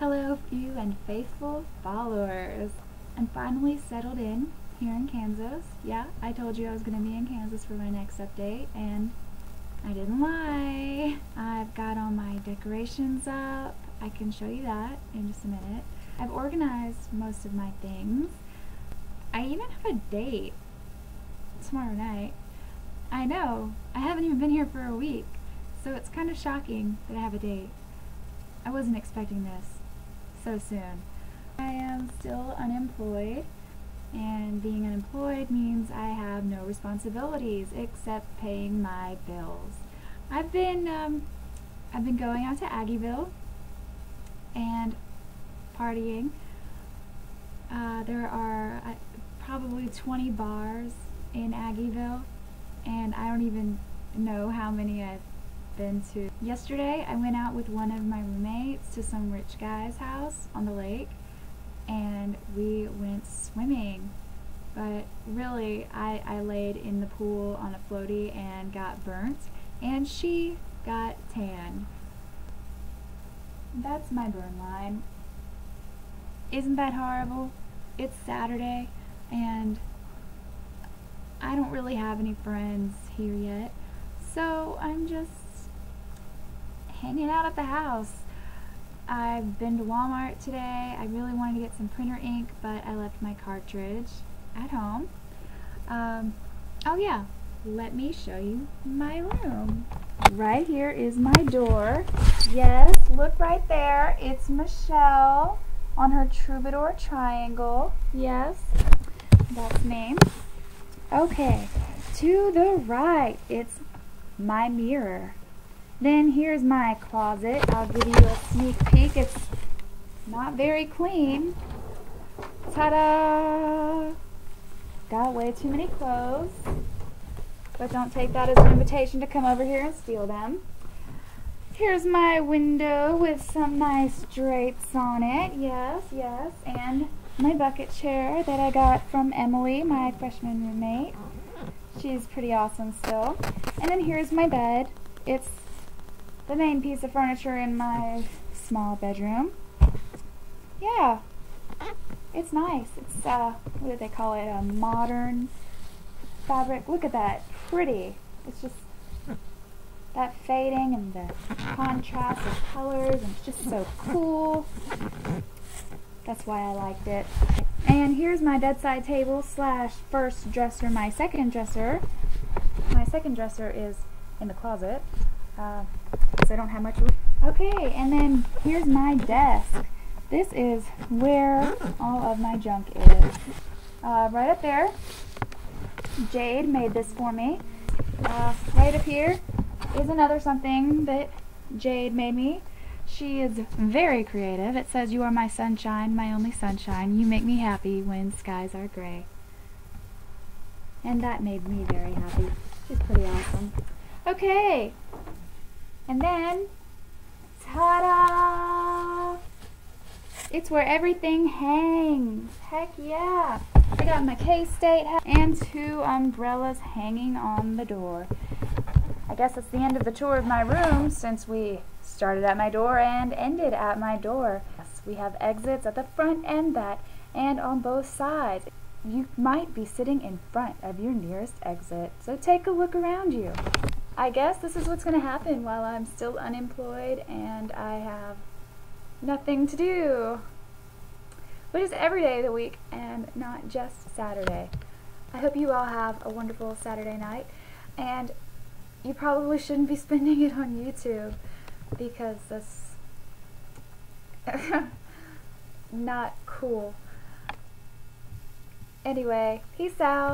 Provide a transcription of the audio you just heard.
Hello, few and faithful followers. I'm finally settled in here in Kansas. Yeah, I told you I was going to be in Kansas for my next update, and I didn't lie. I've got all my decorations up. I can show you that in just a minute. I've organized most of my things. I even have a date tomorrow night. I know, I haven't even been here for a week, so it's kind of shocking that I have a date. I wasn't expecting this so soon. I am still unemployed, and being unemployed means I have no responsibilities except paying my bills. I've been um, I've been going out to Aggieville and partying. Uh, there are uh, probably 20 bars in Aggieville, and I don't even know how many I've been to. Yesterday, I went out with one of my roommates to some rich guy's house on the lake, and we went swimming. But really, I, I laid in the pool on a floaty and got burnt, and she got tan. That's my burn line. Isn't that horrible? It's Saturday, and I don't really have any friends here yet, so I'm just hanging out at the house. I've been to Walmart today. I really wanted to get some printer ink, but I left my cartridge at home. Um, oh yeah, let me show you my room. Right here is my door. Yes, look right there. It's Michelle on her troubadour triangle. Yes, that's me. Okay, to the right, it's my mirror. Then here's my closet. I'll give you a sneak peek. It's not very clean. Ta-da! Got way too many clothes. But don't take that as an invitation to come over here and steal them. Here's my window with some nice drapes on it. Yes, yes. And my bucket chair that I got from Emily, my freshman roommate. She's pretty awesome still. And then here's my bed. It's the main piece of furniture in my small bedroom. Yeah, it's nice. It's, uh, what do they call it, a modern fabric. Look at that, pretty. It's just that fading and the contrast of colors, and it's just so cool. That's why I liked it. And here's my bedside table slash first dresser, my second dresser. My second dresser is in the closet. Uh, I don't have much room. Okay, and then here's my desk. This is where all of my junk is. Uh, right up there, Jade made this for me. Uh, right up here is another something that Jade made me. She is very creative. It says, You are my sunshine, my only sunshine. You make me happy when skies are gray. And that made me very happy. She's pretty awesome. Okay. And then, ta-da! It's where everything hangs. Heck yeah. I got my K-State and two umbrellas hanging on the door. I guess that's the end of the tour of my room since we started at my door and ended at my door. Yes, we have exits at the front and back and on both sides. You might be sitting in front of your nearest exit, so take a look around you. I guess this is what's going to happen while I'm still unemployed and I have nothing to do. Which is every day of the week and not just Saturday. I hope you all have a wonderful Saturday night and you probably shouldn't be spending it on YouTube because that's not cool. Anyway, peace out.